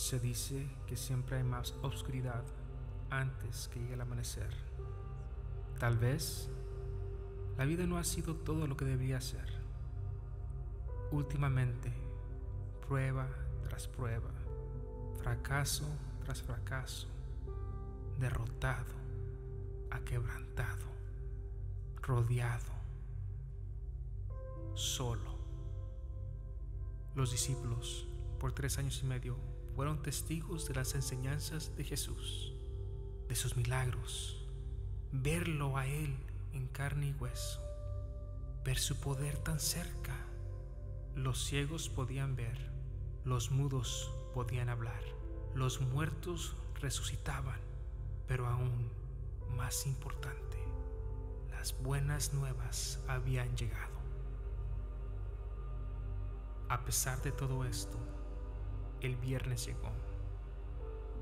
Se dice que siempre hay más oscuridad antes que llegue el amanecer. Tal vez la vida no ha sido todo lo que debía ser. Últimamente, prueba tras prueba, fracaso tras fracaso, derrotado, aquebrantado, rodeado, solo. Los discípulos, por tres años y medio, fueron testigos de las enseñanzas de Jesús, de sus milagros, verlo a Él en carne y hueso, ver su poder tan cerca. Los ciegos podían ver, los mudos podían hablar, los muertos resucitaban, pero aún más importante, las buenas nuevas habían llegado. A pesar de todo esto, el viernes llegó.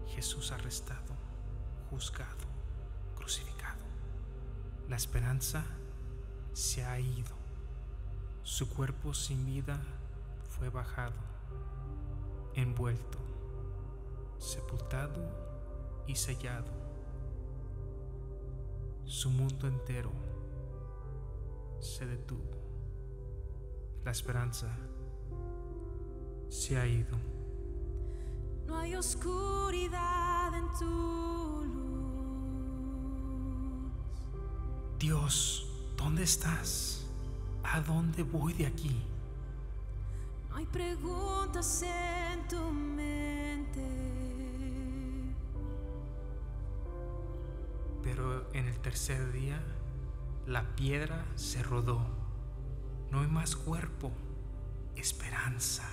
Jesús arrestado, juzgado, crucificado. La esperanza se ha ido. Su cuerpo sin vida fue bajado, envuelto, sepultado y sellado. Su mundo entero se detuvo. La esperanza se ha ido. No hay oscuridad en tu luz. Dios, ¿dónde estás? ¿A dónde voy de aquí? No hay preguntas en tu mente. Pero en el tercer día, la piedra se rodó. No hay más cuerpo, esperanza.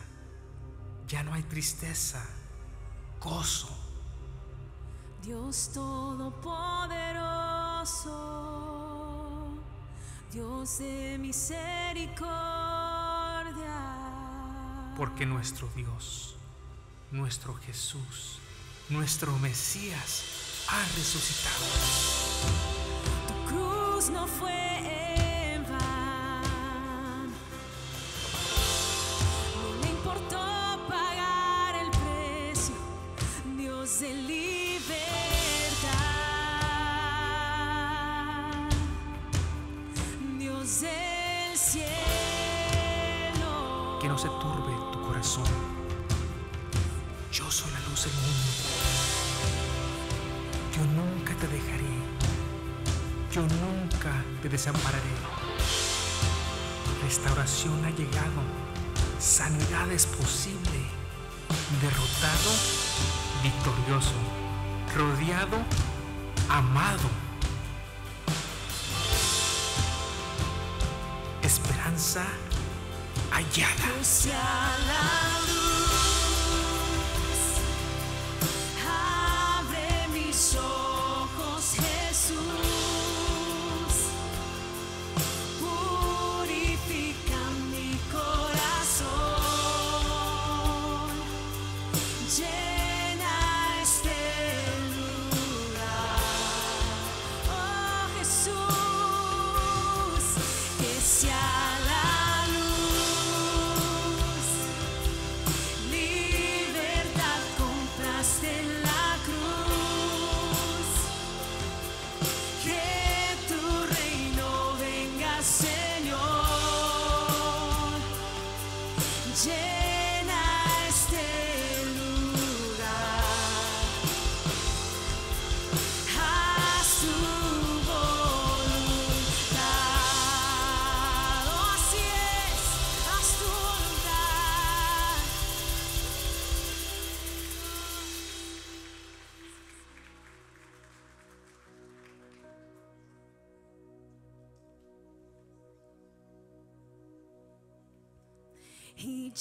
Ya no hay tristeza, gozo. Dios Todopoderoso, Dios de misericordia. Porque nuestro Dios, nuestro Jesús, nuestro Mesías ha resucitado. Tu cruz no fue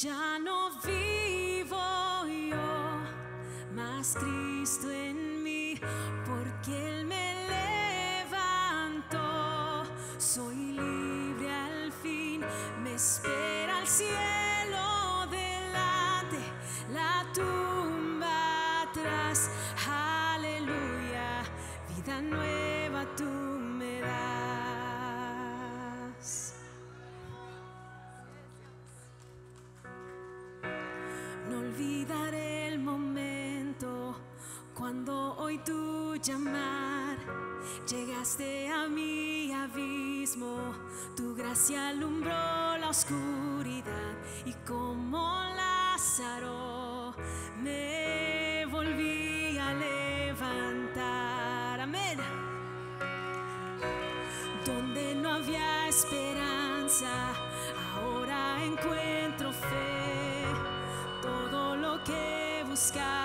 ya no vivo yo, más Cristo en mí, porque Él me levantó. Soy libre al fin, me espera el cielo Llegaste a mi abismo, tu gracia alumbró la oscuridad y como Lázaro me volví a levantar. Amén. Donde no había esperanza, ahora encuentro fe, todo lo que buscaba.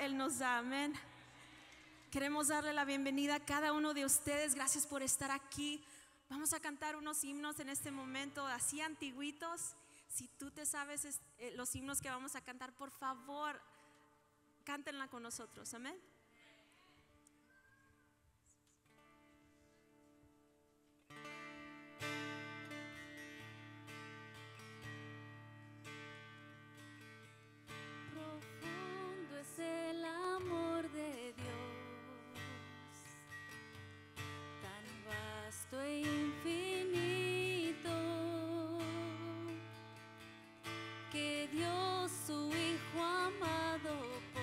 Él nos da. Amén. Queremos darle la bienvenida a cada uno de ustedes. Gracias por estar aquí. Vamos a cantar unos himnos en este momento, así antiguitos. Si tú te sabes eh, los himnos que vamos a cantar, por favor, cántenla con nosotros. Amén. el amor de Dios, tan vasto e infinito, que Dios su Hijo amado por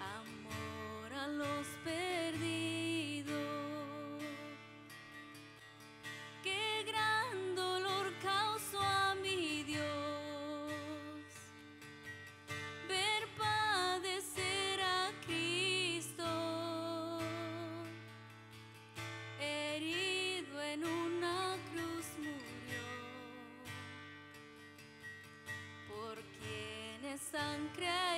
amor a los pecados. sangre.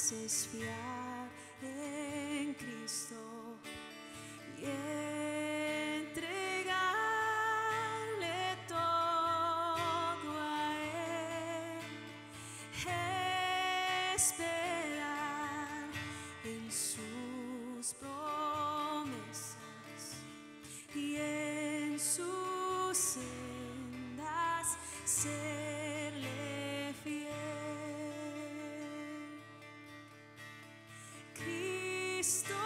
haces fiar en Cristo y entregarle todo a Él. Espera Cristo.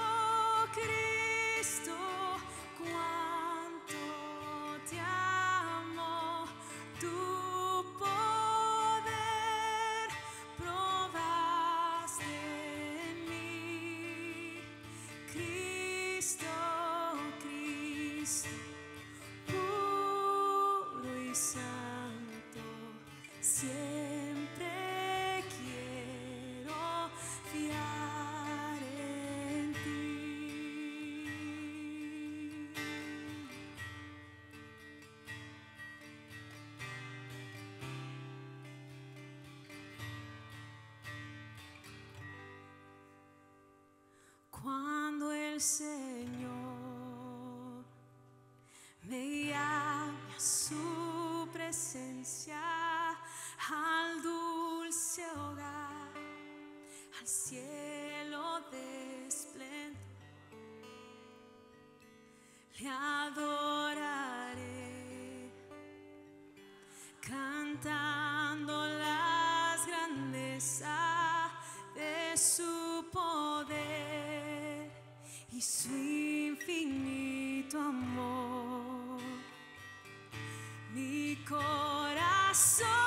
Cuando el Señor me llame a su presencia, al dulce hogar, al cielo de esplendor, le adoraré, cantaré. soul.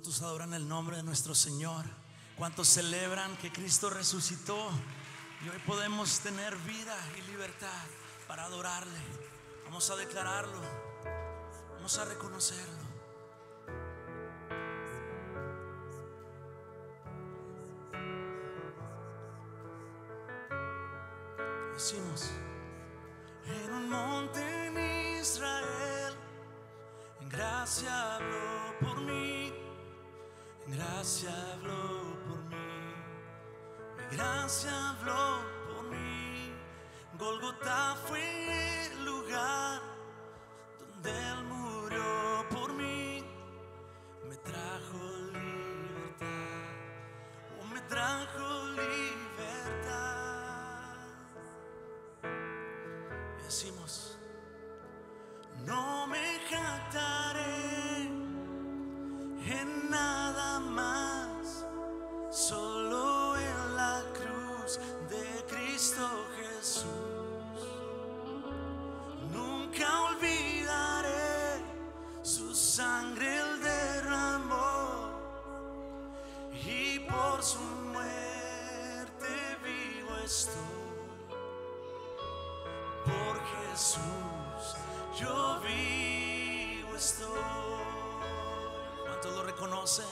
¿Cuántos adoran el nombre de nuestro Señor? ¿Cuántos celebran que Cristo resucitó? Y hoy podemos tener vida y libertad para adorarle. Vamos a declararlo. Vamos a reconocerlo. Por Jesús yo vivo estoy. ¿Cuántos lo reconocen?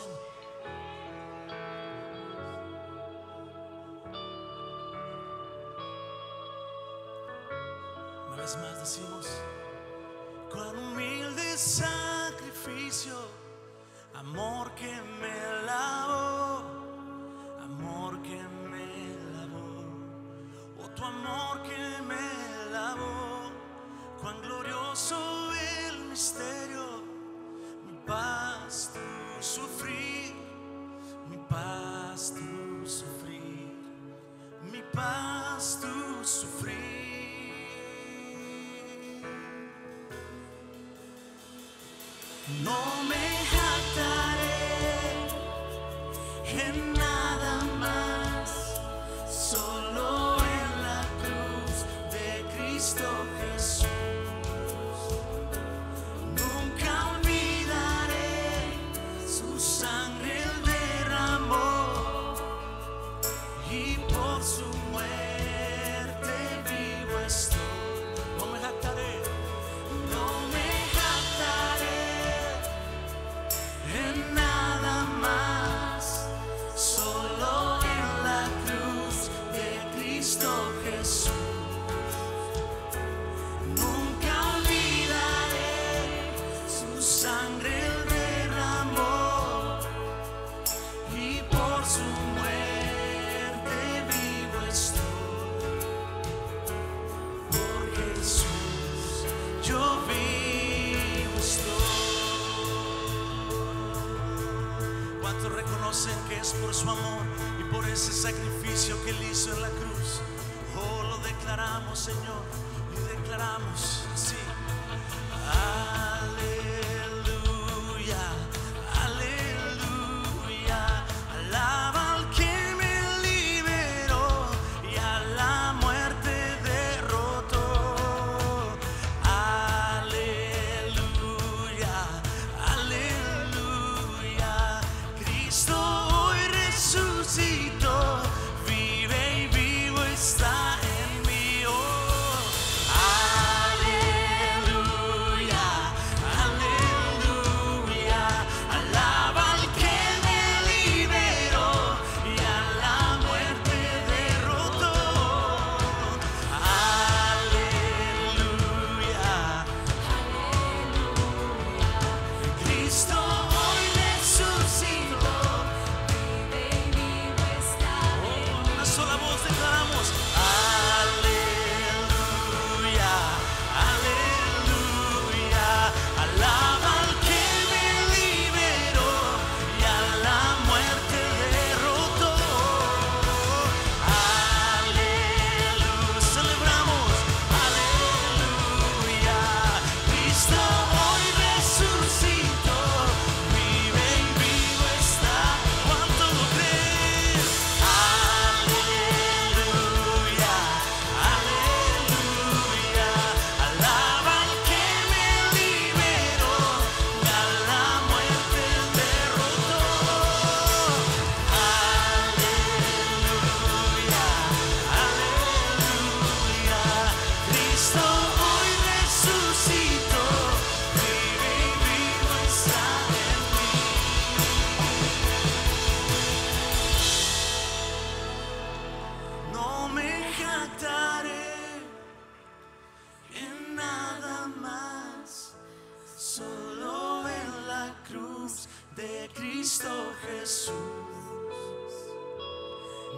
Jesús.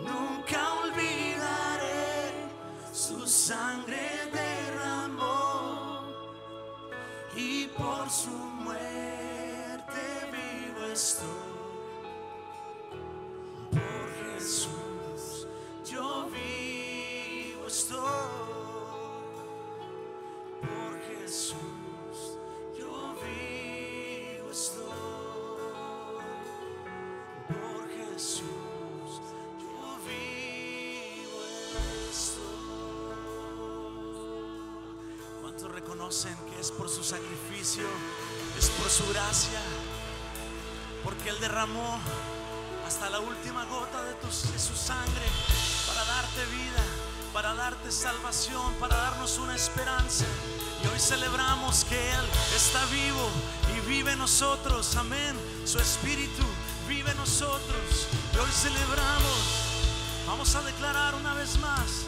Nunca olvidaré su sangre derramó y por su por su sacrificio, es por su gracia? Porque Él derramó hasta la última gota de, de su sangre para darte vida, para darte salvación, para darnos una esperanza. Y hoy celebramos que Él está vivo y vive en nosotros. Amén. Su espíritu vive en nosotros. Y hoy celebramos. Vamos a declarar una vez más,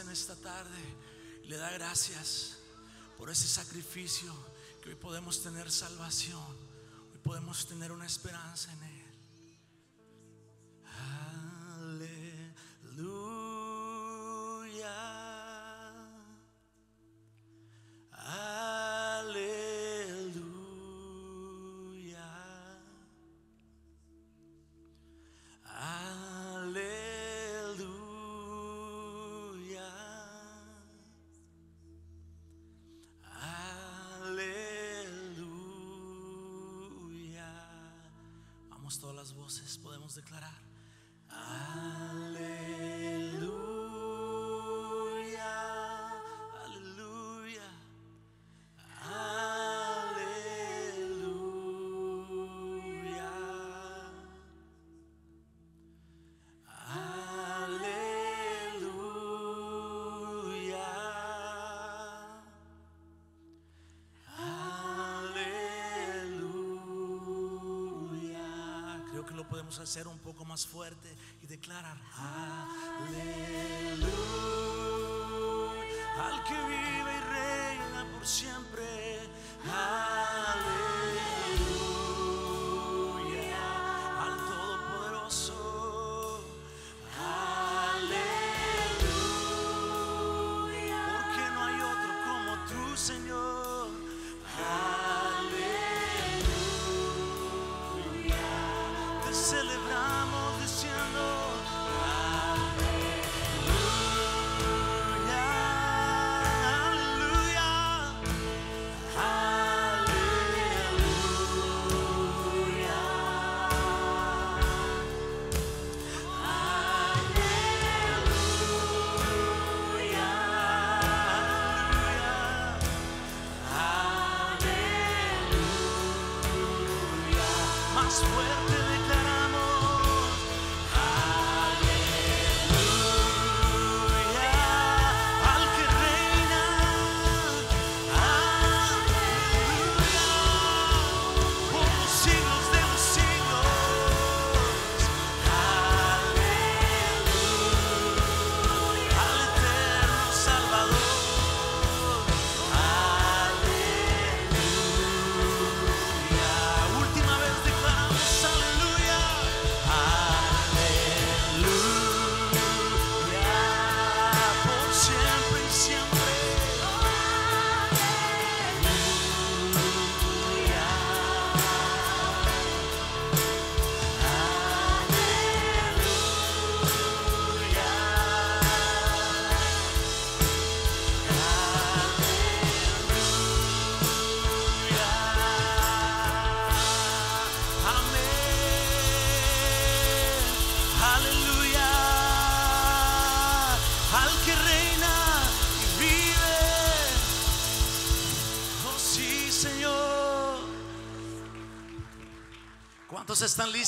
en esta tarde le da gracias por ese sacrificio que hoy podemos tener salvación, hoy podemos tener una esperanza en Él. Todas las voces, podemos declarar. Hacer un poco más fuerte y declarar Aleluya. Al que vive y reina por siempre.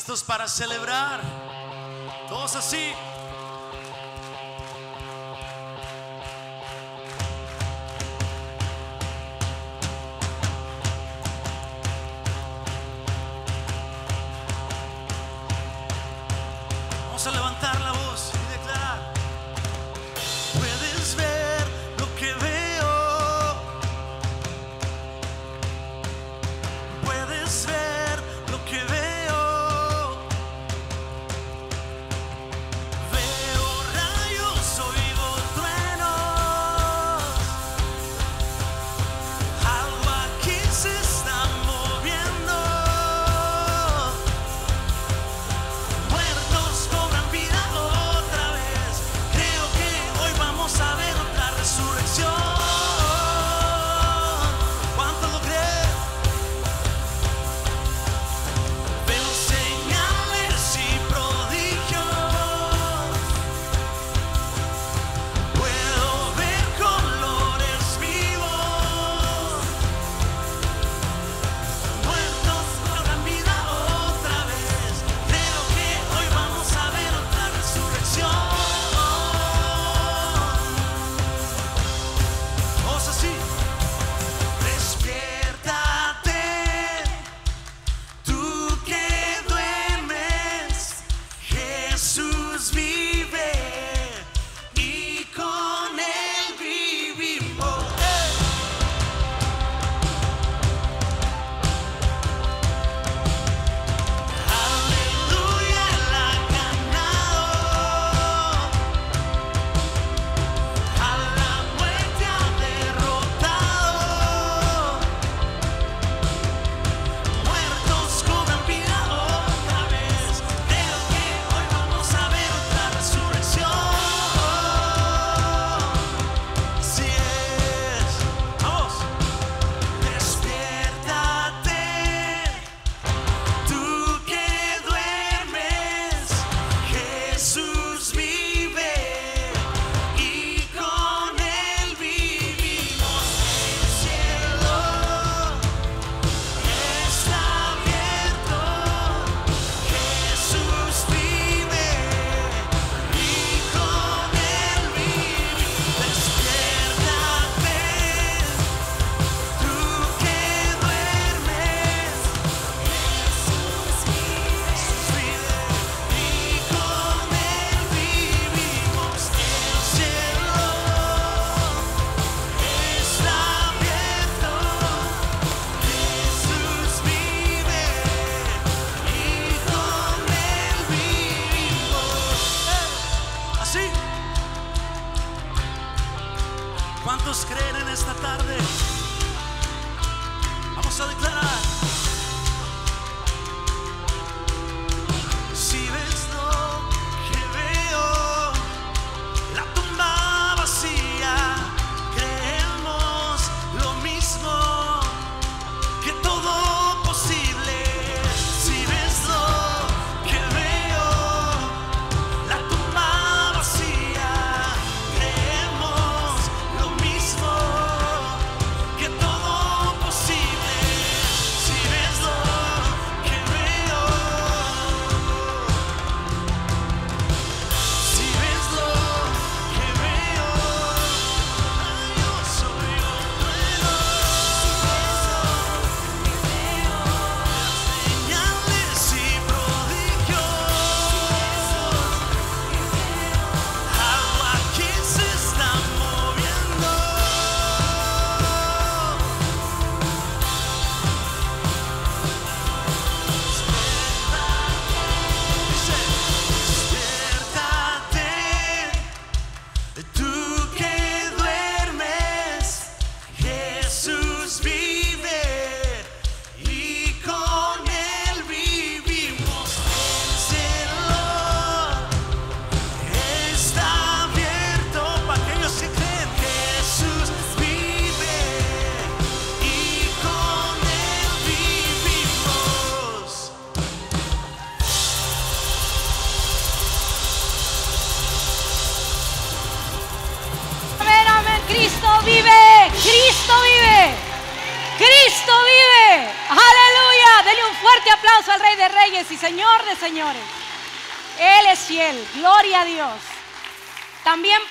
Listos para celebrar? Todos así.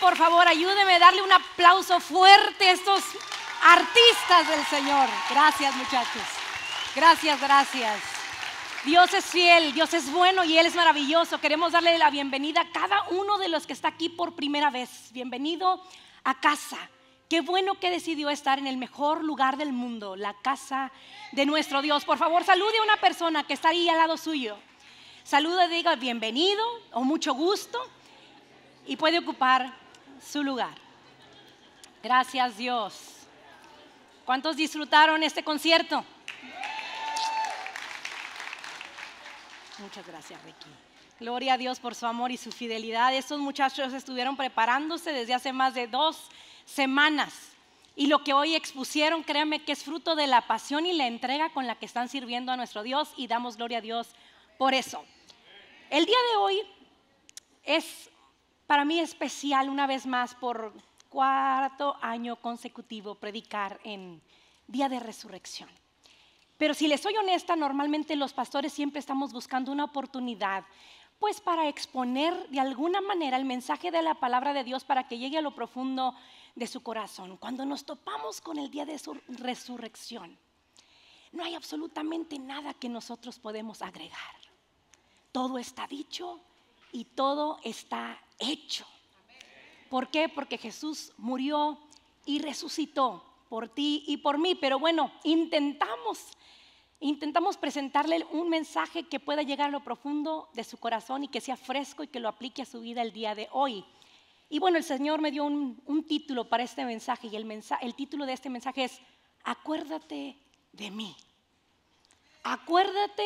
Por favor, ayúdeme a darle un aplauso fuerte a estos artistas del Señor. Gracias, muchachos. Gracias, gracias. Dios es fiel, Dios es bueno y Él es maravilloso. Queremos darle la bienvenida a cada uno de los que está aquí por primera vez. Bienvenido a casa. Qué bueno que decidió estar en el mejor lugar del mundo, la casa de nuestro Dios. Por favor, salude a una persona que está ahí al lado suyo. Salude, diga bienvenido o mucho gusto y puede ocupar su lugar. Gracias Dios. ¿Cuántos disfrutaron este concierto? Muchas gracias, Ricky. Gloria a Dios por su amor y su fidelidad. Estos muchachos estuvieron preparándose desde hace más de dos semanas. Y lo que hoy expusieron, créanme que es fruto de la pasión y la entrega con la que están sirviendo a nuestro Dios y damos gloria a Dios por eso. El día de hoy es para mí especial una vez más por cuarto año consecutivo predicar en Día de Resurrección. Pero si les soy honesta, normalmente los pastores siempre estamos buscando una oportunidad, pues para exponer de alguna manera el mensaje de la palabra de Dios para que llegue a lo profundo de su corazón. Cuando nos topamos con el día de su resurrección, no hay absolutamente nada que nosotros podemos agregar. Todo está dicho y todo está hecho. ¿Por qué? Porque Jesús murió y resucitó por ti y por mí. Pero bueno, intentamos, intentamos presentarle un mensaje que pueda llegar a lo profundo de su corazón y que sea fresco y que lo aplique a su vida el día de hoy. Y bueno, el Señor me dio un, título para este mensaje y el, el título de este mensaje es, acuérdate de mí. Acuérdate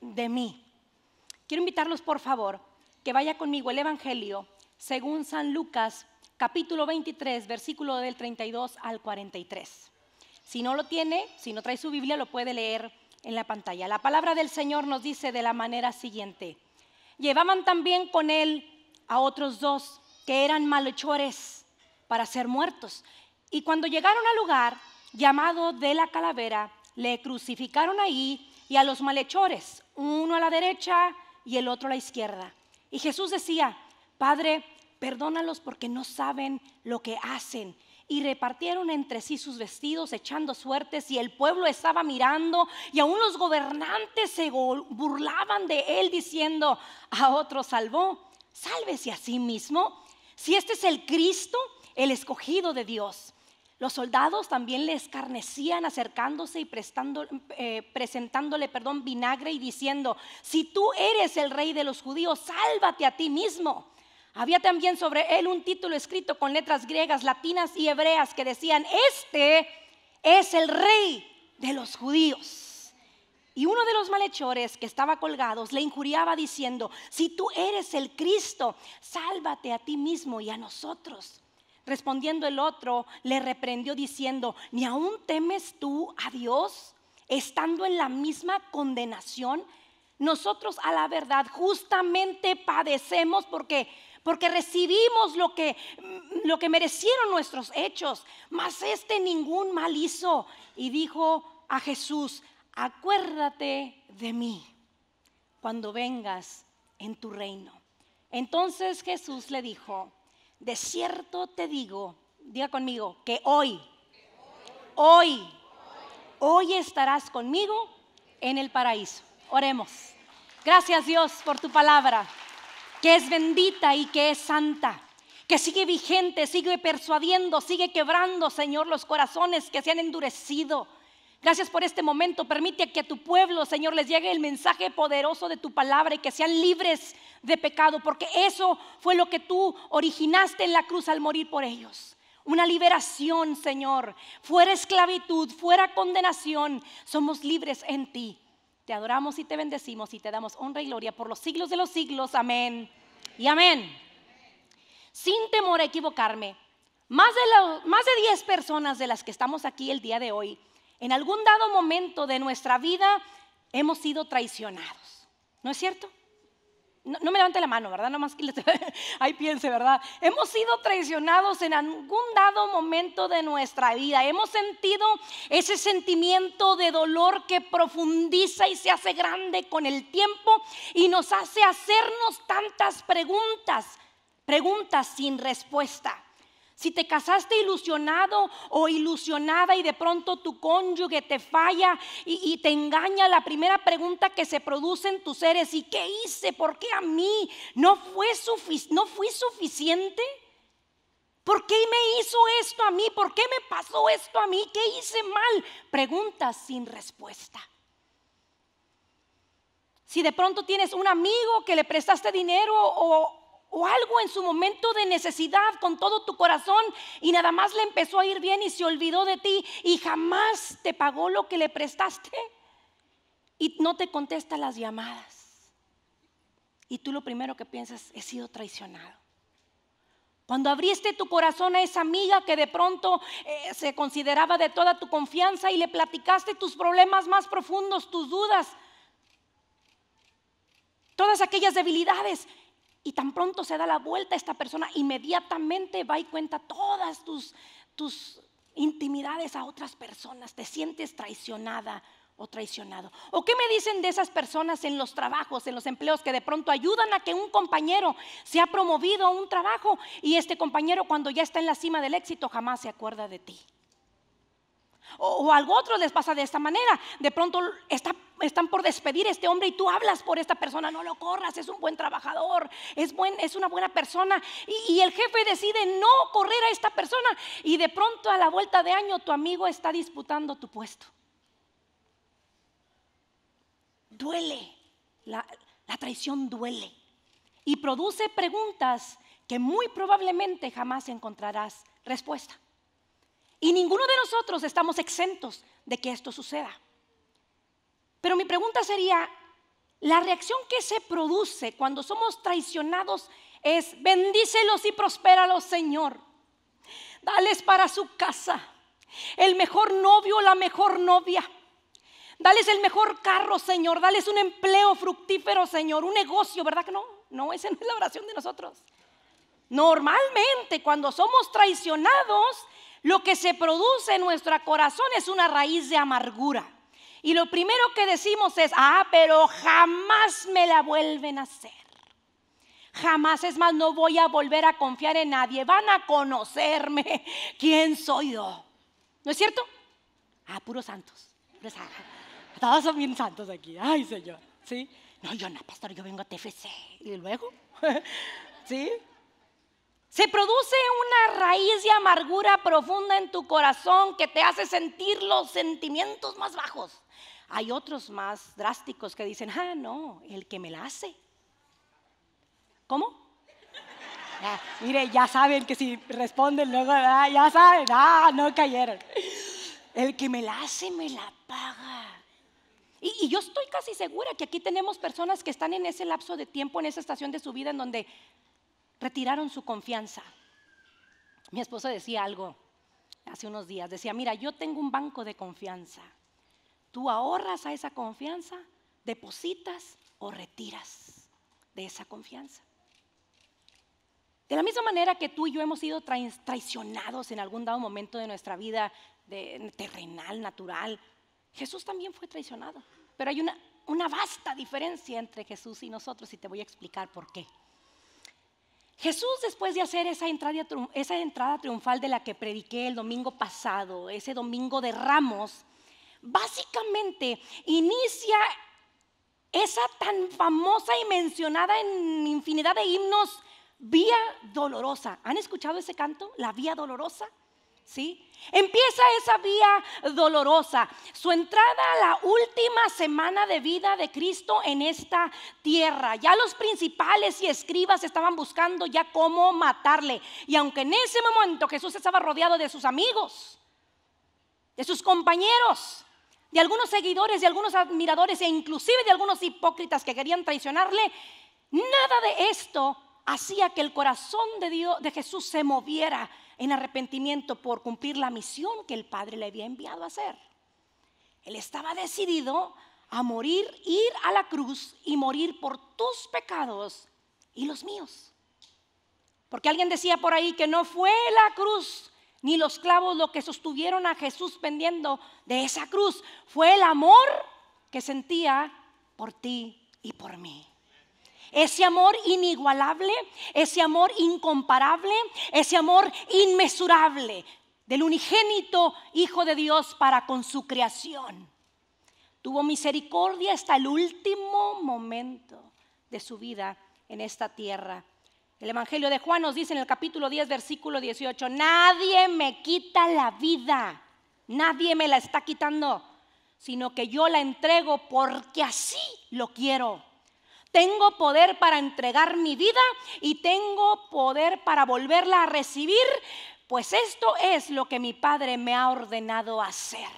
de mí. Quiero invitarlos, por favor, que vaya conmigo el Evangelio según San Lucas, capítulo 23, versículo del 32 al 43. Si no lo tiene, si no trae su Biblia, lo puede leer en la pantalla. La palabra del Señor nos dice de la manera siguiente. Llevaban también con él a otros dos que eran malhechores para ser muertos. Y cuando llegaron al lugar llamado de la calavera, le crucificaron ahí y a los malhechores, uno a la derecha y el otro a la izquierda. Y Jesús decía, Padre, perdónalos porque no saben lo que hacen. Y repartieron entre sí sus vestidos echando suertes y el pueblo estaba mirando y aún los gobernantes se burlaban de él diciendo, a otro salvó, sálvese a sí mismo si este es el Cristo, el escogido de Dios. Los soldados también le escarnecían acercándose y eh, presentándole perdón, vinagre y diciendo, si tú eres el rey de los judíos, sálvate a ti mismo. Había también sobre él un título escrito con letras griegas, latinas y hebreas que decían, este es el rey de los judíos. Y uno de los malhechores que estaba colgados le injuriaba diciendo, si tú eres el Cristo, sálvate a ti mismo y a nosotros. Respondiendo el otro, le reprendió diciendo, ¿ni aún temes tú a Dios estando en la misma condenación? Nosotros a la verdad justamente padecemos porque porque recibimos lo que, lo que merecieron nuestros hechos, mas este ningún mal hizo. Y dijo a Jesús, acuérdate de mí cuando vengas en tu reino. Entonces Jesús le dijo, de cierto te digo, diga conmigo, que hoy, hoy, hoy estarás conmigo en el paraíso. Oremos. Gracias Dios por tu palabra, que es bendita y que es santa que sigue vigente, sigue persuadiendo, sigue quebrando, Señor, los corazones que se han endurecido. Gracias por este momento. Permite que a tu pueblo, Señor, les llegue el mensaje poderoso de tu palabra y que sean libres de pecado, porque eso fue lo que tú originaste en la cruz al morir por ellos. Una liberación, Señor. Fuera esclavitud, fuera condenación. Somos libres en ti. Te adoramos y te bendecimos y te damos honra y gloria por los siglos de los siglos. Amén. Y amén. Sin temor a equivocarme, más de, más de 10 personas de las que estamos aquí el día de hoy en algún dado momento de nuestra vida hemos sido traicionados. ¿No es cierto? No, me levante la mano, ¿verdad? Nomás que les- ahí piense, ¿verdad? Hemos sido traicionados en algún dado momento de nuestra vida. Hemos sentido ese sentimiento de dolor que profundiza y se hace grande con el tiempo y nos hace hacernos tantas preguntas, preguntas sin respuesta. Si te casaste ilusionado o ilusionada y de pronto tu cónyuge te falla y, te engaña, la primera pregunta que se produce en tus seres, ¿y qué hice? ¿Por qué a mí? ¿No, fue ¿No fui suficiente? ¿Por qué me hizo esto a mí? ¿Por qué me pasó esto a mí? ¿Qué hice mal? Preguntas sin respuesta. Si de pronto tienes un amigo que le prestaste dinero o, o algo en su momento de necesidad con todo tu corazón y nada más le empezó a ir bien y se olvidó de ti y jamás te pagó lo que le prestaste y no te contesta las llamadas. Y tú lo primero que piensas, he sido traicionado. Cuando abriste tu corazón a esa amiga que de pronto eh, se consideraba de toda tu confianza y le platicaste tus problemas más profundos, tus dudas, todas aquellas debilidades. Y tan pronto se da la vuelta esta persona, inmediatamente va y cuenta todas tus, tus intimidades a otras personas. Te sientes traicionada o traicionado. ¿O qué me dicen de esas personas en los trabajos, en los empleos que de pronto ayudan a que un compañero sea promovido a un trabajo y este compañero cuando ya está en la cima del éxito jamás se acuerda de ti? O, algo otro les pasa de esta manera. De pronto está- están por despedir a este hombre y tú hablas por esta persona. No lo corras, es un buen trabajador, es, buen, es una buena persona. Y, el jefe decide no correr a esta persona. Y de pronto a la vuelta de año tu amigo está disputando tu puesto. Duele, la traición duele. Y produce preguntas que muy probablemente jamás encontrarás respuesta. Y ninguno de nosotros estamos exentos de que esto suceda. Pero mi pregunta sería, la reacción que se produce cuando somos traicionados es, bendícelos y prospéralos, Señor. Dales para su casa el mejor novio, la mejor novia. Dales el mejor carro, Señor. Dales un empleo fructífero, Señor. Un negocio, ¿verdad que no? No, esa no es la oración de nosotros. Normalmente cuando somos traicionados, lo que se produce en nuestro corazón es una raíz de amargura. Y lo primero que decimos es, ah, pero jamás me la vuelven a hacer. Jamás es más, no voy a volver a confiar en nadie. Van a conocerme quién soy yo. ¿No es cierto? Ah, puros santos. Todos son bien santos aquí. Ay, Señor. ¿Sí? No, yo no, pastor, yo vengo a TFC. ¿Y luego? ¿Sí? Se produce una raíz de amargura profunda en tu corazón que te hace sentir los sentimientos más bajos. Hay otros más drásticos que dicen, ah, no, el que me la hace. ¿Cómo? Mire, ya saben que si responden luego, ah, ya saben, ah, no cayeron. El que me la hace, me la paga. Y, y yo estoy casi segura que aquí tenemos personas que están en ese lapso de tiempo, en esa estación de su vida en donde retiraron su confianza. Mi esposo decía algo hace unos días, decía, mira, yo tengo un banco de confianza. Tú ahorras a esa confianza, depositas o retiras de esa confianza. De la misma manera que tú y yo hemos sido trai- traicionados en algún dado momento de nuestra vida terrenal, natural, Jesús también fue traicionado. Pero hay una vasta diferencia entre Jesús y nosotros y te voy a explicar por qué. Jesús después de hacer esa entrada, triunfal de la que prediqué el domingo pasado, ese domingo de ramos, básicamente inicia esa tan famosa y mencionada en infinidad de himnos, Vía Dolorosa. ¿Han escuchado ese canto? La Vía Dolorosa. ¿Sí? Empieza esa vía dolorosa, su entrada a la última semana de vida de Cristo en esta tierra. Ya los principales y escribas estaban buscando ya cómo matarle. Y aunque en ese momento Jesús estaba rodeado de sus amigos, de sus compañeros, de algunos seguidores, de algunos admiradores e inclusive de algunos hipócritas que querían traicionarle, nada de esto hacía que el corazón de Dios de Jesús se moviera en arrepentimiento por cumplir la misión que el Padre le había enviado a hacer. Él estaba decidido a morir, ir a la cruz y morir por tus pecados y los míos. Porque alguien decía por ahí que no fue la cruz ni los clavos lo que sostuvieron a Jesús pendiendo de esa cruz, fue el amor que sentía por ti y por mí. Ese amor inigualable, ese amor incomparable, ese amor inmesurable del unigénito Hijo de Dios para con su creación. Tuvo misericordia hasta el último momento de su vida en esta tierra. El Evangelio de Juan nos dice en el capítulo 10, versículo 18, nadie me quita la vida, nadie me la está quitando, sino que yo la entrego porque así lo quiero. Tengo poder para entregar mi vida y tengo poder para volverla a recibir, pues esto es lo que mi Padre me ha ordenado hacer.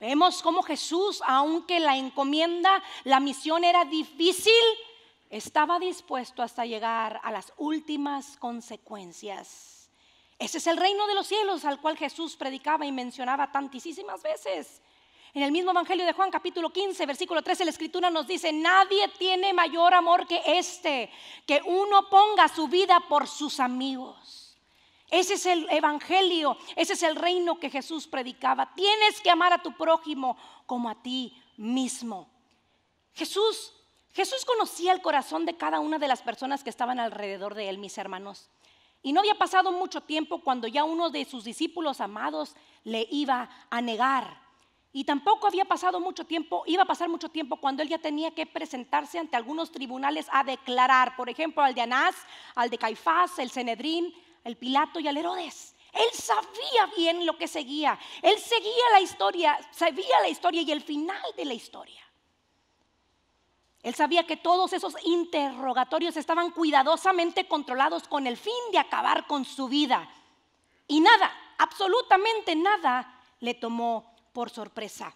Vemos cómo Jesús, aunque la encomienda, la misión era difícil, estaba dispuesto hasta llegar a las últimas consecuencias. Ese es el reino de los cielos al cual Jesús predicaba y mencionaba tantísimas veces. En el mismo Evangelio de Juan capítulo 15, versículo 13, la escritura nos dice, nadie tiene mayor amor que este, que uno ponga su vida por sus amigos. Ese es el Evangelio, ese es el reino que Jesús predicaba. Tienes que amar a tu prójimo como a ti mismo. Jesús, Jesús conocía el corazón de cada una de las personas que estaban alrededor de él, mis hermanos. Y no había pasado mucho tiempo cuando ya uno de sus discípulos amados le iba a negar. Y tampoco había pasado mucho tiempo, iba a pasar mucho tiempo cuando él ya tenía que presentarse ante algunos tribunales a declarar, por ejemplo, al de Anás, al de Caifás, el Cenedrín, el Pilato y al Herodes. Él sabía bien lo que seguía. Él seguía la historia, sabía la historia y el final de la historia. Él sabía que todos esos interrogatorios estaban cuidadosamente controlados con el fin de acabar con su vida. Y nada, absolutamente nada, le tomó por sorpresa.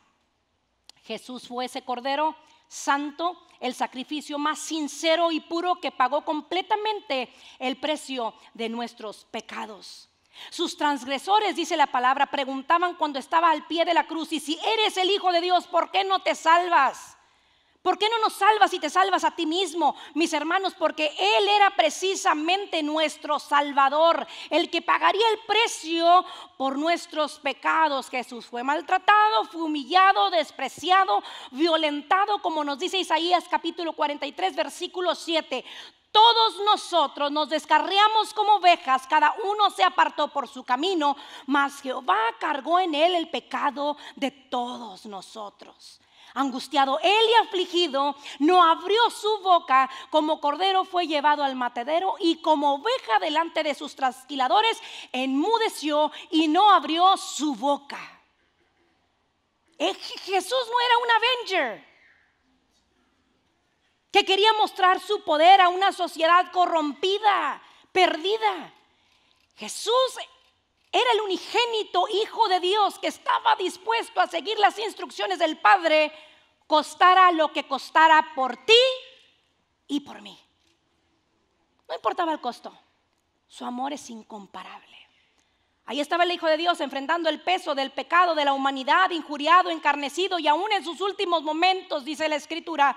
Jesús fue ese cordero santo, el sacrificio más sincero y puro que pagó completamente el precio de nuestros pecados. Sus transgresores, dice la palabra, preguntaban cuando estaba al pie de la cruz, y si eres el Hijo de Dios, ¿por qué no te salvas? ¿Por qué no nos salvas y te salvas a ti mismo, mis hermanos? Porque Él era precisamente nuestro Salvador, el que pagaría el precio por nuestros pecados. Jesús fue maltratado, fue humillado, despreciado, violentado, como nos dice Isaías capítulo 43, versículo 7. Todos nosotros nos descarriamos como ovejas, cada uno se apartó por su camino, mas Jehová cargó en él el pecado de todos nosotros angustiado, él y afligido, no abrió su boca, como cordero fue llevado al matadero y como oveja delante de sus trasquiladores, enmudeció y no abrió su boca. Eh, Jesús no era un avenger que quería mostrar su poder a una sociedad corrompida, perdida. Jesús era el unigénito Hijo de Dios que estaba dispuesto a seguir las instrucciones del Padre, costara lo que costara por ti y por mí. No importaba el costo, su amor es incomparable. Ahí estaba el Hijo de Dios enfrentando el peso del pecado de la humanidad, injuriado, encarnecido y aún en sus últimos momentos, dice la Escritura,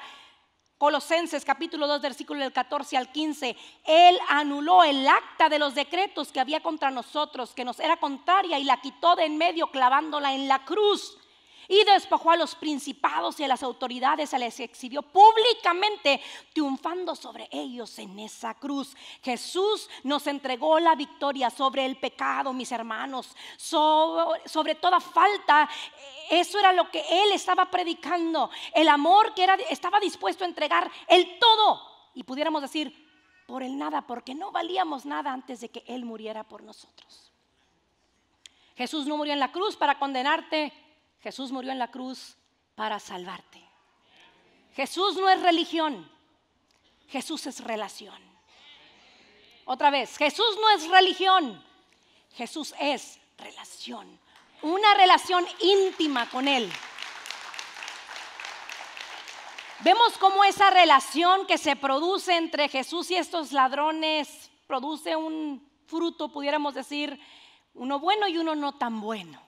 Colosenses capítulo 2 versículo del 14 al 15, Él anuló el acta de los decretos que había contra nosotros, que nos era contraria y la quitó de en medio clavándola en la cruz. Y despojó a los principados y a las autoridades, se les exhibió públicamente, triunfando sobre ellos en esa cruz. Jesús nos entregó la victoria sobre el pecado, mis hermanos, sobre, toda falta. Eso era lo que Él estaba predicando, el amor que era, estaba dispuesto a entregar el todo. Y pudiéramos decir, por el nada, porque no valíamos nada antes de que Él muriera por nosotros. Jesús no murió en la cruz para condenarte, Jesús murió en la cruz para salvarte. Jesús no es religión, Jesús es relación. Otra vez, Jesús no es religión, Jesús es relación. Una relación íntima con Él. Vemos cómo esa relación que se produce entre Jesús y estos ladrones produce un fruto, pudiéramos decir, uno bueno y uno no tan bueno.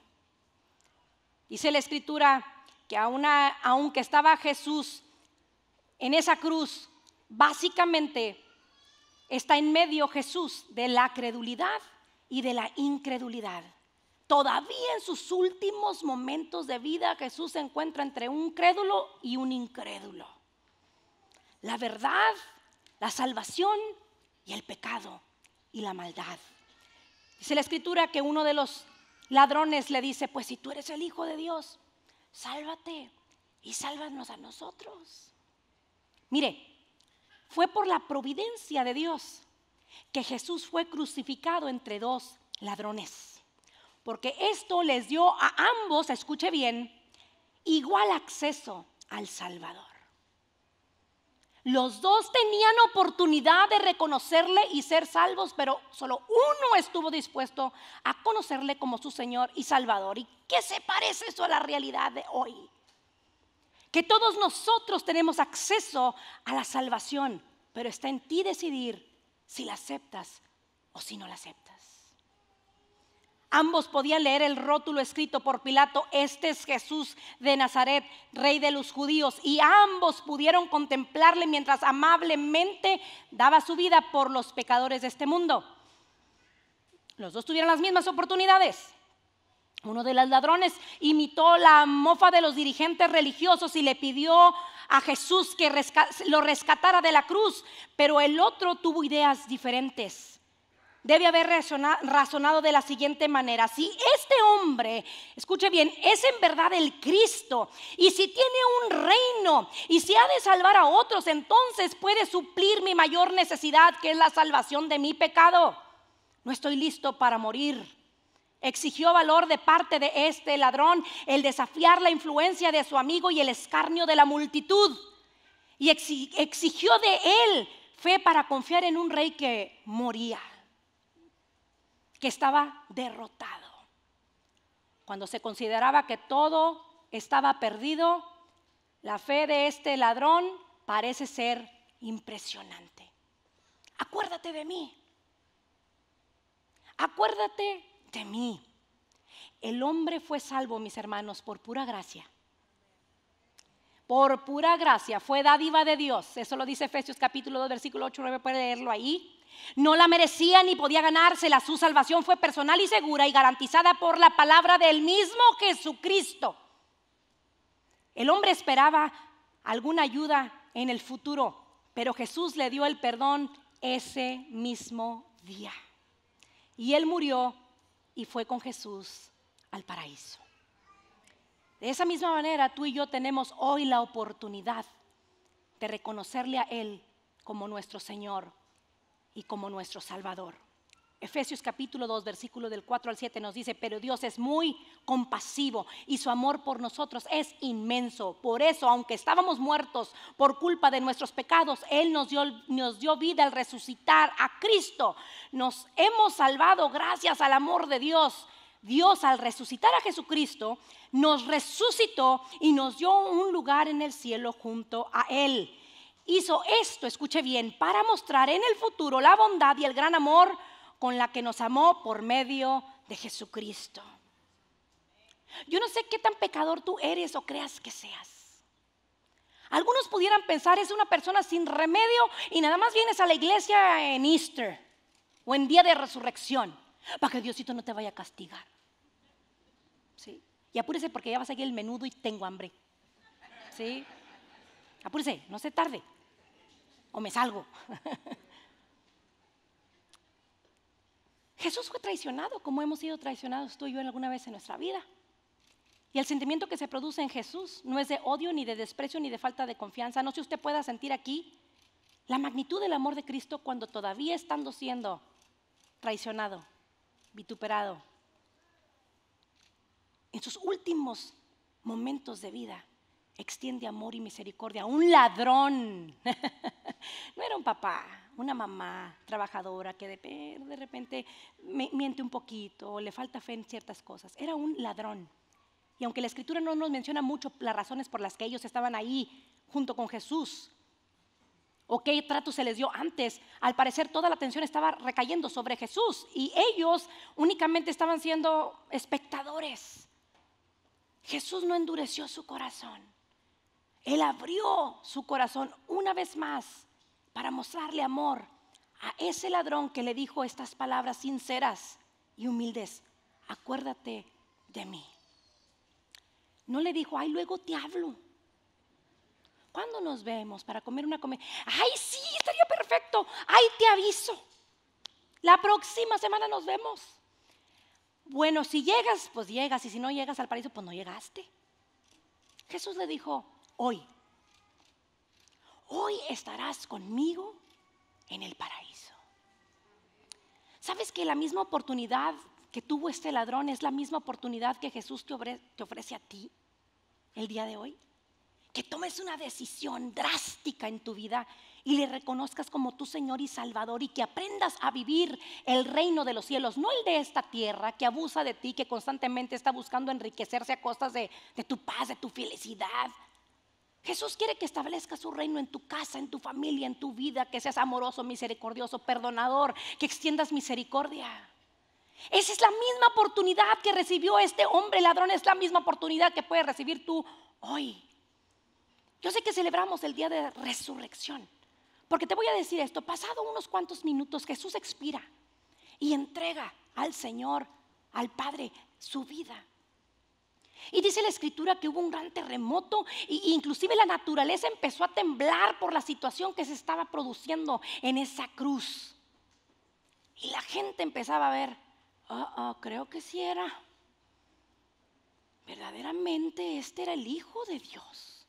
Dice la escritura que aunque estaba Jesús en esa cruz, básicamente está en medio Jesús de la credulidad y de la incredulidad. Todavía en sus últimos momentos de vida Jesús se encuentra entre un crédulo y un incrédulo. La verdad, la salvación y el pecado y la maldad. Dice la escritura que uno de los ladrones le dice, pues si tú eres el Hijo de Dios, sálvate y sálvanos a nosotros. Mire, fue por la providencia de Dios que Jesús fue crucificado entre dos ladrones. Porque esto les dio a ambos, escuche bien, igual acceso al Salvador. Los dos tenían oportunidad de reconocerle y ser salvos, pero solo uno estuvo dispuesto a conocerle como su Señor y Salvador. ¿Y qué se parece eso a la realidad de hoy? Que todos nosotros tenemos acceso a la salvación, pero está en ti decidir si la aceptas o si no la aceptas. Ambos podían leer el rótulo escrito por Pilato, este es Jesús de Nazaret, rey de los judíos, y ambos pudieron contemplarle mientras amablemente daba su vida por los pecadores de este mundo. Los dos tuvieron las mismas oportunidades. Uno de los ladrones imitó la mofa de los dirigentes religiosos y le pidió a Jesús que lo rescatara de la cruz, pero el otro tuvo ideas diferentes debe haber razonado de la siguiente manera. Si este hombre, escuche bien, es en verdad el Cristo, y si tiene un reino, y si ha de salvar a otros, entonces puede suplir mi mayor necesidad, que es la salvación de mi pecado. No estoy listo para morir. Exigió valor de parte de este ladrón el desafiar la influencia de su amigo y el escarnio de la multitud. Y exigió de él fe para confiar en un rey que moría que estaba derrotado. Cuando se consideraba que todo estaba perdido, la fe de este ladrón parece ser impresionante. Acuérdate de mí. Acuérdate de mí. El hombre fue salvo, mis hermanos, por pura gracia. Por pura gracia, fue dádiva de Dios. Eso lo dice Efesios capítulo 2, versículo 8, 9, puede leerlo ahí. No la merecía ni podía ganársela. Su salvación fue personal y segura y garantizada por la palabra del mismo Jesucristo. El hombre esperaba alguna ayuda en el futuro, pero Jesús le dio el perdón ese mismo día. Y él murió y fue con Jesús al paraíso. De esa misma manera, tú y yo tenemos hoy la oportunidad de reconocerle a Él como nuestro Señor y como nuestro Salvador. Efesios capítulo 2, versículo del 4 al 7 nos dice, pero Dios es muy compasivo y su amor por nosotros es inmenso. Por eso, aunque estábamos muertos por culpa de nuestros pecados, Él nos dio, nos dio vida al resucitar a Cristo. Nos hemos salvado gracias al amor de Dios. Dios al resucitar a Jesucristo nos resucitó y nos dio un lugar en el cielo junto a Él hizo esto, escuche bien, para mostrar en el futuro la bondad y el gran amor con la que nos amó por medio de Jesucristo. Yo no sé qué tan pecador tú eres o creas que seas. Algunos pudieran pensar es una persona sin remedio y nada más vienes a la iglesia en Easter o en día de resurrección para que Diosito no te vaya a castigar. ¿Sí? Y apúrese porque ya va a seguir el menudo y tengo hambre. ¿Sí? Apúrese, no se tarde o me salgo. Jesús fue traicionado como hemos sido traicionados tú y yo alguna vez en nuestra vida. Y el sentimiento que se produce en Jesús no es de odio, ni de desprecio, ni de falta de confianza. No sé si usted pueda sentir aquí la magnitud del amor de Cristo cuando todavía estando siendo traicionado, vituperado, en sus últimos momentos de vida, extiende amor y misericordia a un ladrón. no era un papá, una mamá trabajadora que de, repente miente un poquito o le falta fe en ciertas cosas. Era un ladrón. Y aunque la escritura no nos menciona mucho las razones por las que ellos estaban ahí junto con Jesús, o qué trato se les dio antes, al parecer toda la atención estaba recayendo sobre Jesús y ellos únicamente estaban siendo espectadores. Jesús no endureció su corazón. Él abrió su corazón una vez más para mostrarle amor a ese ladrón que le dijo estas palabras sinceras y humildes. Acuérdate de mí. No le dijo, ay, luego te hablo. ¿Cuándo nos vemos para comer una comida? Ay, sí, estaría perfecto. Ay, te aviso. La próxima semana nos vemos. Bueno, si llegas, pues llegas. Y si no llegas al paraíso, pues no llegaste. Jesús le dijo, hoy, hoy estarás conmigo en el paraíso. ¿Sabes que la misma oportunidad que tuvo este ladrón es la misma oportunidad que Jesús te ofrece, a ti el día de hoy? Que tomes una decisión drástica en tu vida y le reconozcas como tu Señor y Salvador y que aprendas a vivir el reino de los cielos, no el de esta tierra que abusa de ti, que constantemente está buscando enriquecerse a costas de, tu paz, de tu felicidad. Jesús quiere que establezca su reino en tu casa, en tu familia, en tu vida, que seas amoroso, misericordioso, perdonador, que extiendas misericordia. Esa es la misma oportunidad que recibió este hombre ladrón, es la misma oportunidad que puedes recibir tú hoy. Yo sé que celebramos el día de resurrección, porque te voy a decir esto, pasado unos cuantos minutos Jesús expira y entrega al Señor, al Padre, su vida. Y dice la escritura que hubo un gran terremoto e inclusive la naturaleza empezó a temblar por la situación que se estaba produciendo en esa cruz. Y la gente empezaba a ver, oh, oh, creo que sí era. Verdaderamente este era el Hijo de Dios.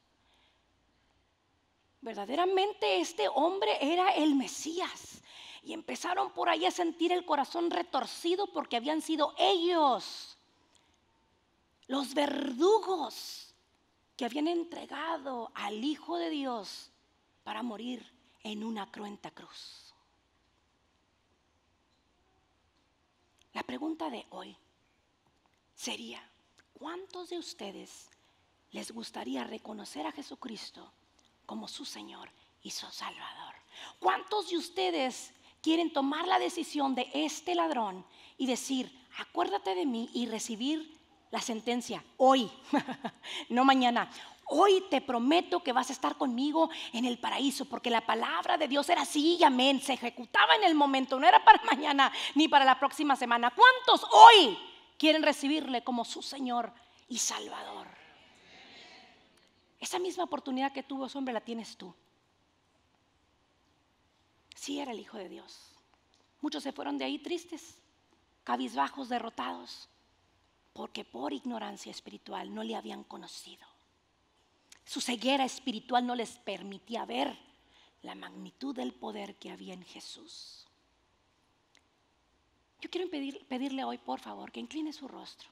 Verdaderamente este hombre era el Mesías. Y empezaron por ahí a sentir el corazón retorcido porque habían sido ellos los verdugos que habían entregado al Hijo de Dios para morir en una cruenta cruz. La pregunta de hoy sería, ¿cuántos de ustedes les gustaría reconocer a Jesucristo como su Señor y su Salvador? ¿Cuántos de ustedes quieren tomar la decisión de este ladrón y decir, acuérdate de mí y recibir la sentencia, hoy, no mañana. Hoy te prometo que vas a estar conmigo en el paraíso, porque la palabra de Dios era sí y amén, se ejecutaba en el momento, no era para mañana ni para la próxima semana. ¿Cuántos hoy quieren recibirle como su Señor y Salvador? Esa misma oportunidad que tuvo ese hombre la tienes tú. Sí era el Hijo de Dios. Muchos se fueron de ahí tristes, cabizbajos, derrotados porque por ignorancia espiritual no le habían conocido. Su ceguera espiritual no les permitía ver la magnitud del poder que había en Jesús. Yo quiero pedirle hoy, por favor, que incline su rostro.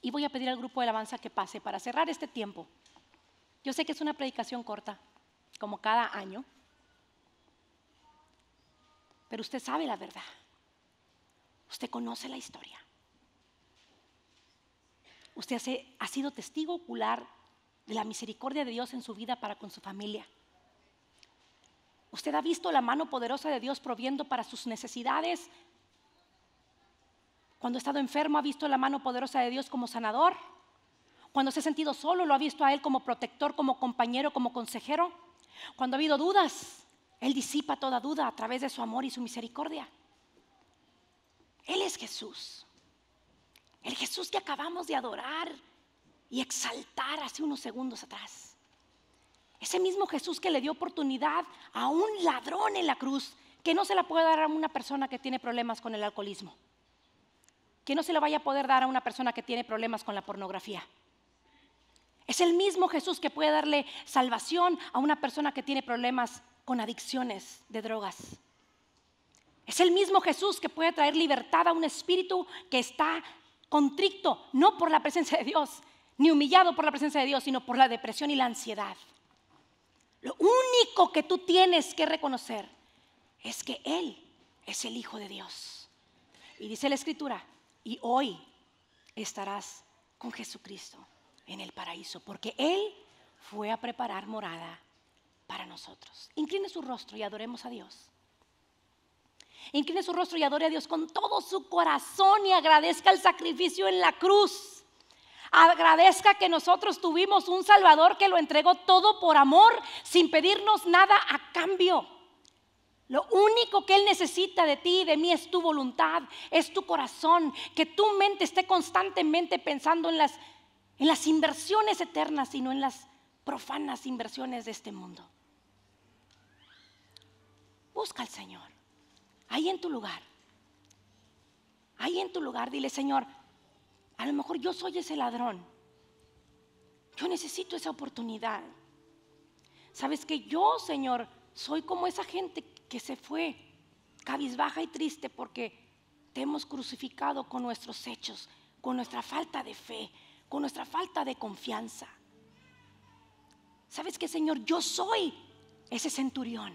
Y voy a pedir al grupo de alabanza que pase para cerrar este tiempo. Yo sé que es una predicación corta, como cada año, pero usted sabe la verdad. Usted conoce la historia. Usted ha sido testigo ocular de la misericordia de Dios en su vida para con su familia. Usted ha visto la mano poderosa de Dios proviendo para sus necesidades. Cuando ha estado enfermo ha visto la mano poderosa de Dios como sanador. Cuando se ha sentido solo lo ha visto a Él como protector, como compañero, como consejero. Cuando ha habido dudas, Él disipa toda duda a través de su amor y su misericordia. Él es Jesús. El Jesús que acabamos de adorar y exaltar hace unos segundos atrás. Ese mismo Jesús que le dio oportunidad a un ladrón en la cruz, que no se la puede dar a una persona que tiene problemas con el alcoholismo, que no se la vaya a poder dar a una persona que tiene problemas con la pornografía. Es el mismo Jesús que puede darle salvación a una persona que tiene problemas con adicciones de drogas. Es el mismo Jesús que puede traer libertad a un espíritu que está contricto, no por la presencia de Dios, ni humillado por la presencia de Dios, sino por la depresión y la ansiedad. Lo único que tú tienes que reconocer es que Él es el Hijo de Dios. Y dice la Escritura, y hoy estarás con Jesucristo en el paraíso, porque Él fue a preparar morada para nosotros. Incline su rostro y adoremos a Dios. Incline su rostro y adore a Dios con todo su corazón y agradezca el sacrificio en la cruz. Agradezca que nosotros tuvimos un Salvador que lo entregó todo por amor, sin pedirnos nada a cambio. Lo único que Él necesita de ti y de mí es tu voluntad, es tu corazón, que tu mente esté constantemente pensando en las, en las inversiones eternas y no en las profanas inversiones de este mundo. Busca al Señor, ahí en tu lugar. Ahí en tu lugar, dile, Señor, a lo mejor yo soy ese ladrón. Yo necesito esa oportunidad. Sabes que yo, Señor, soy como esa gente que se fue cabizbaja y triste porque te hemos crucificado con nuestros hechos, con nuestra falta de fe, con nuestra falta de confianza. ¿Sabes que Señor? Yo soy ese centurión.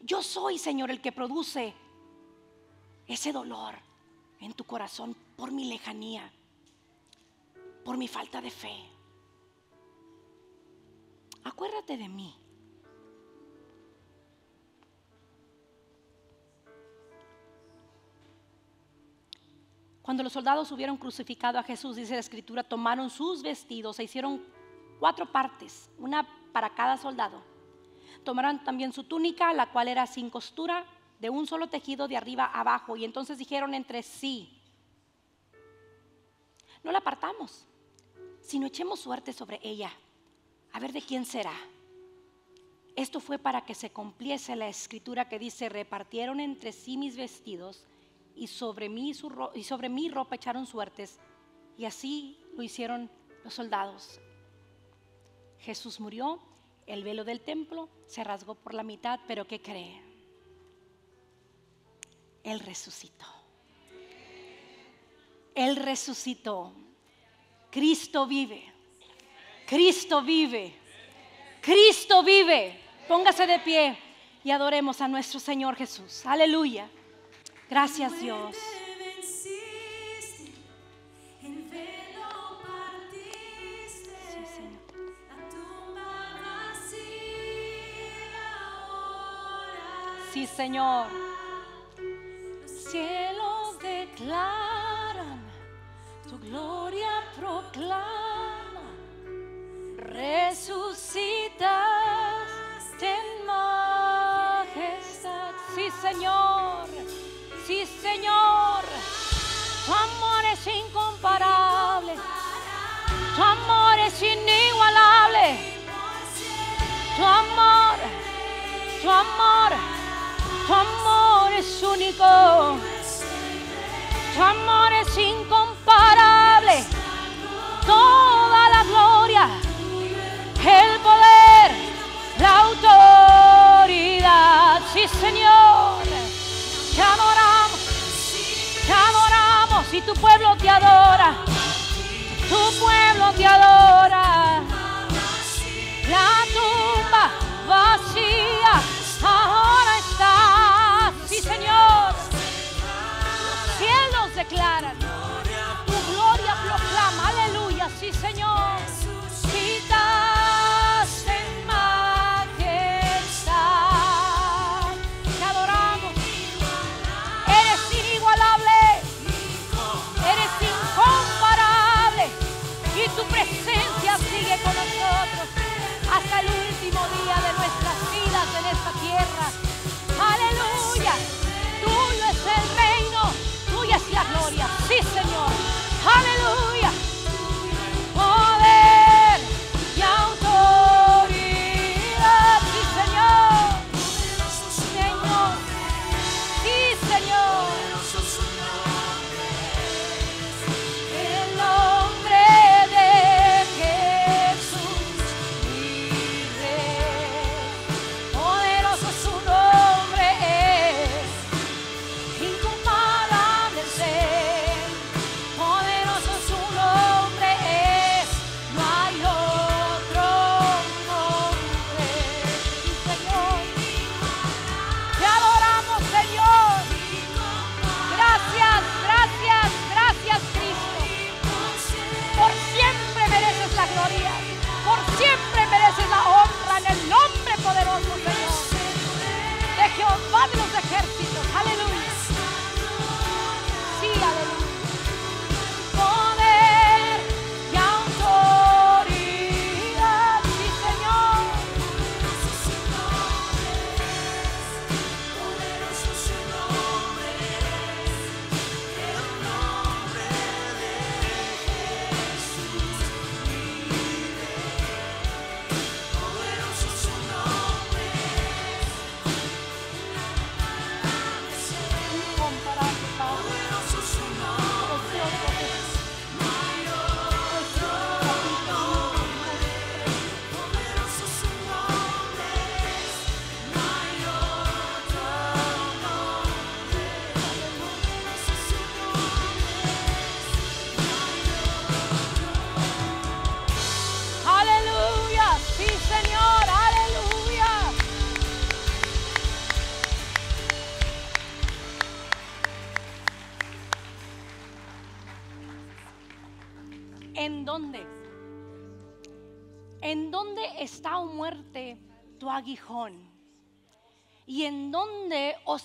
Yo soy, Señor, el que produce ese dolor en tu corazón por mi lejanía, por mi falta de fe. Acuérdate de mí. Cuando los soldados hubieron crucificado a Jesús, dice la escritura, tomaron sus vestidos, se hicieron cuatro partes, una para cada soldado. Tomaron también su túnica, la cual era sin costura, de un solo tejido de arriba abajo. Y entonces dijeron entre sí, no la apartamos, sino echemos suerte sobre ella, a ver de quién será. Esto fue para que se cumpliese la escritura que dice, repartieron entre sí mis vestidos y sobre mí, y sobre mi ropa echaron suertes. Y así lo hicieron los soldados. Jesús murió, el velo del templo se rasgó por la mitad, pero ¿qué cree? Él resucitó. Él resucitó. Cristo vive. Cristo vive. Cristo vive. Póngase de pie y adoremos a nuestro Señor Jesús. Aleluya. Gracias Dios. Sí, Señor. Los cielos declaran, tu gloria proclama. Resucitaste es único. Tu amor es incomparable. Toda la gloria, el poder, la autoridad. Sí, Señor. Te adoramos, te adoramos y tu pueblo te adora. Tu pueblo te adora. La cielos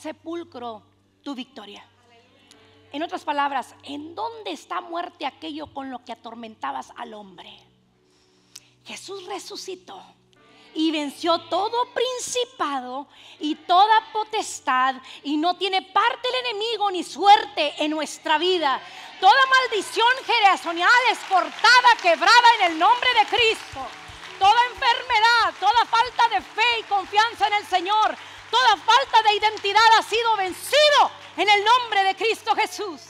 sepulcro, tu victoria? En otras palabras, ¿en dónde está muerte aquello con lo que atormentabas al hombre? Jesús resucitó y venció todo principado y toda potestad y no tiene parte el enemigo ni suerte en nuestra vida. Toda maldición generacional es cortada, quebrada en el nombre de Cristo. Toda enfermedad, toda falta de fe y confianza en el Señor, toda falta de identidad ha sido vencido en el nombre de Cristo Jesús.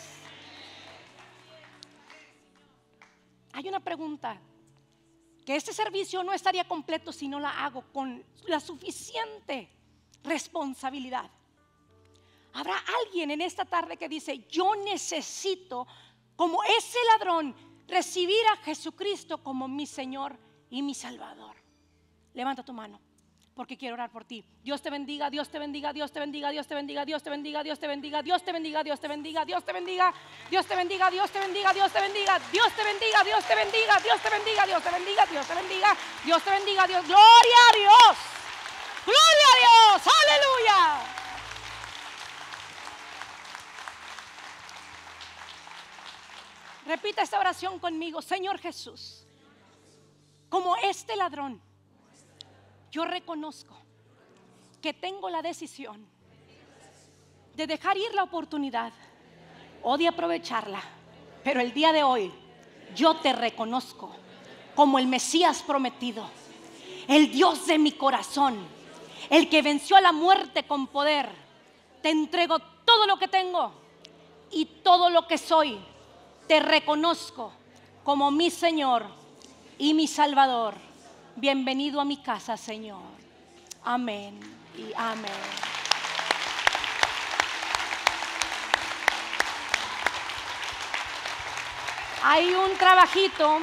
Hay una pregunta, que este servicio no estaría completo si no la hago con la suficiente responsabilidad. Habrá alguien en esta tarde que dice, yo necesito, como ese ladrón, recibir a Jesucristo como mi Señor y mi Salvador. Levanta tu mano porque quiero orar por ti. Dios te bendiga, Dios te bendiga, Dios te bendiga, Dios te bendiga, Dios te bendiga, Dios te bendiga, Dios te bendiga, Dios te bendiga, Dios te bendiga, Dios te bendiga, Dios te bendiga, Dios te bendiga, Dios te bendiga, Dios te bendiga, Dios te bendiga, Dios te bendiga, Dios te bendiga, Dios te bendiga, Dios, gloria a Dios. Gloria a Dios. Aleluya. Repita esta oración conmigo, Señor Jesús. Como este ladrón yo reconozco que tengo la decisión de dejar ir la oportunidad o de aprovecharla. Pero el día de hoy yo te reconozco como el Mesías prometido, el Dios de mi corazón, el que venció a la muerte con poder. Te entrego todo lo que tengo y todo lo que soy. Te reconozco como mi Señor y mi Salvador. Bienvenido a mi casa, Señor. Amén y amén. Hay un trabajito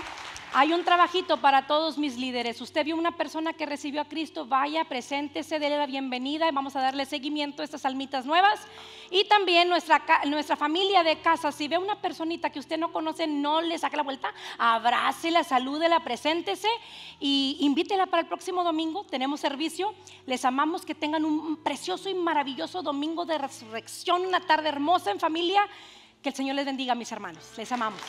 hay un trabajito para todos mis líderes. Usted vio una persona que recibió a Cristo, vaya, preséntese, déle la bienvenida y vamos a darle seguimiento a estas almitas nuevas. Y también nuestra, familia de casa, si ve una personita que usted no conoce, no le saque la vuelta, abrácela, salúdela, preséntese y invítela para el próximo domingo. Tenemos servicio. Les amamos que tengan un precioso y maravilloso domingo de resurrección, una tarde hermosa en familia. Que el Señor les bendiga, mis hermanos. Les amamos.